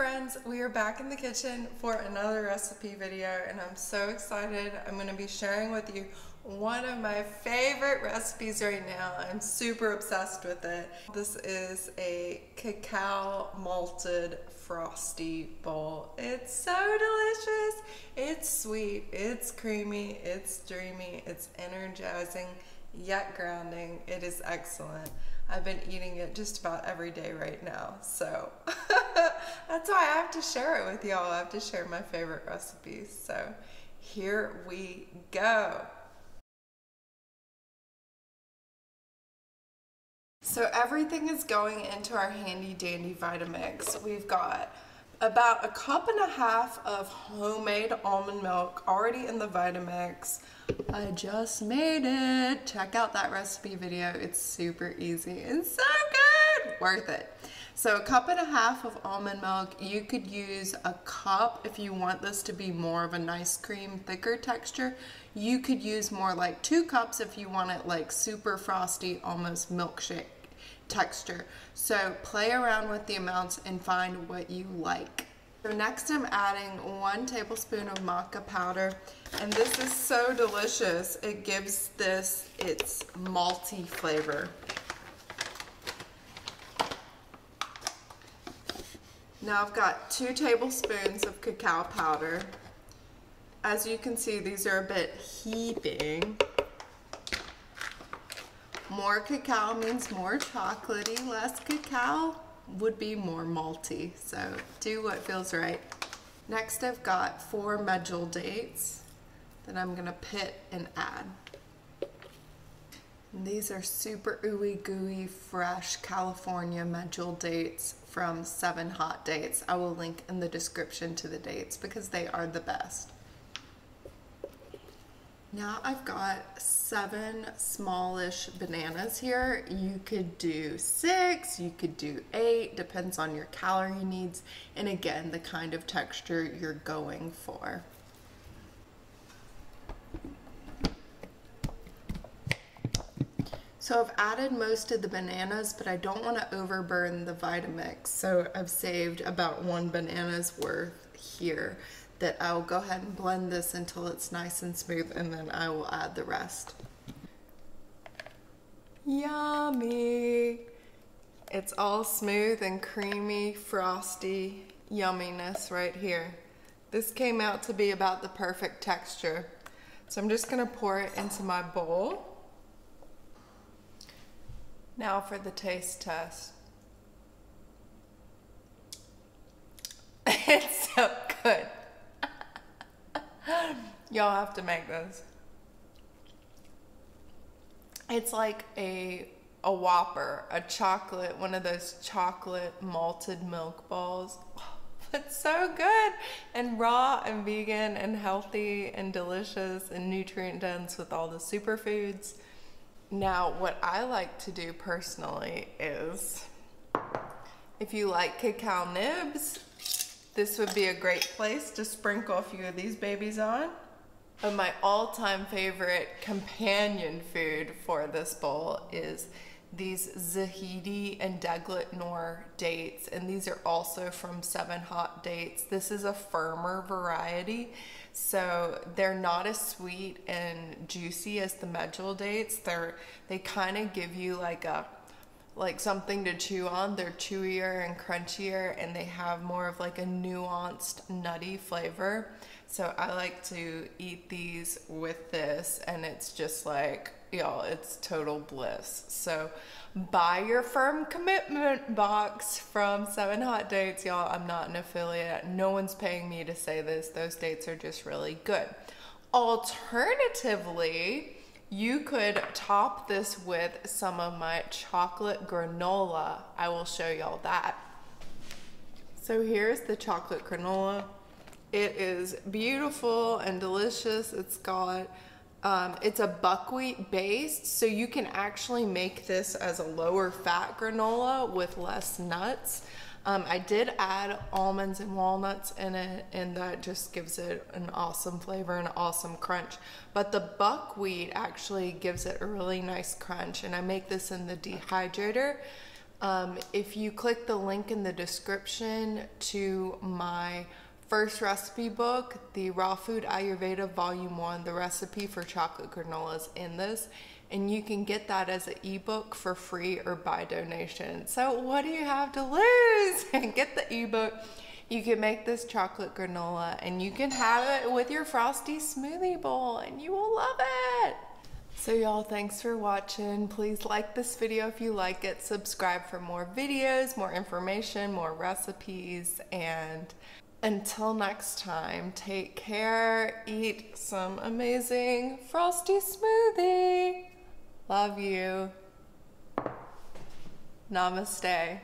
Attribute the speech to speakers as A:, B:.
A: friends, we are back in the kitchen for another recipe video and I'm so excited. I'm going to be sharing with you one of my favorite recipes right now. I'm super obsessed with it. This is a cacao malted frosty bowl. It's so delicious. It's sweet, it's creamy, it's dreamy, it's energizing yet grounding. It is excellent. I've been eating it just about every day right now. So that's why I have to share it with y'all. I have to share my favorite recipes. So here we go. So everything is going into our handy dandy Vitamix. We've got about a cup and a half of homemade almond milk already in the Vitamix. I just made it. Check out that recipe video. It's super easy and so good. Worth it. So a cup and a half of almond milk. You could use a cup if you want this to be more of a nice cream, thicker texture. You could use more like two cups if you want it like super frosty, almost milkshake texture. So play around with the amounts and find what you like. So next I'm adding one tablespoon of maca powder and this is so delicious. It gives this its malty flavor. Now I've got two tablespoons of cacao powder. As you can see, these are a bit heaping. More cacao means more chocolatey, less cacao would be more malty. So do what feels right. Next I've got four medjool dates that I'm gonna pit and add. These are super ooey gooey fresh California medjool dates from Seven Hot Dates. I will link in the description to the dates because they are the best. Now I've got seven smallish bananas here. You could do six, you could do eight, depends on your calorie needs, and again, the kind of texture you're going for. So I've added most of the bananas, but I don't want to overburn the Vitamix. So I've saved about one banana's worth here that I will go ahead and blend this until it's nice and smooth and then I will add the rest. Yummy! It's all smooth and creamy, frosty yumminess right here. This came out to be about the perfect texture. So I'm just gonna pour it into my bowl. Now for the taste test. it's so good. Y'all have to make this. It's like a a Whopper, a chocolate, one of those chocolate malted milk balls. It's so good and raw and vegan and healthy and delicious and nutrient dense with all the superfoods. Now, what I like to do personally is if you like cacao nibs, this would be a great place to sprinkle a few of these babies on. But my all-time favorite companion food for this bowl is these Zahidi and Deglet Noor dates, and these are also from Seven Hot Dates. This is a firmer variety, so they're not as sweet and juicy as the medjool dates. They're they kind of give you like a like something to chew on. They're chewier and crunchier and they have more of like a nuanced nutty flavor. So I like to eat these with this and it's just like, y'all, it's total bliss. So buy your firm commitment box from Seven Hot Dates, y'all. I'm not an affiliate. No one's paying me to say this. Those dates are just really good. Alternatively, you could top this with some of my chocolate granola. I will show y'all that. So here's the chocolate granola. It is beautiful and delicious. It's got, um, it's a buckwheat based, so you can actually make this as a lower fat granola with less nuts. Um, I did add almonds and walnuts in it, and that just gives it an awesome flavor and an awesome crunch. But the buckwheat actually gives it a really nice crunch, and I make this in the dehydrator. Um, if you click the link in the description to my first recipe book, the Raw Food Ayurveda Volume 1, the recipe for chocolate granola is in this. And you can get that as an ebook for free or by donation. So, what do you have to lose? get the ebook. You can make this chocolate granola and you can have it with your frosty smoothie bowl, and you will love it. So y'all, thanks for watching. Please like this video if you like it. Subscribe for more videos, more information, more recipes, and until next time, take care, eat some amazing frosty smoothie. Love you. Namaste.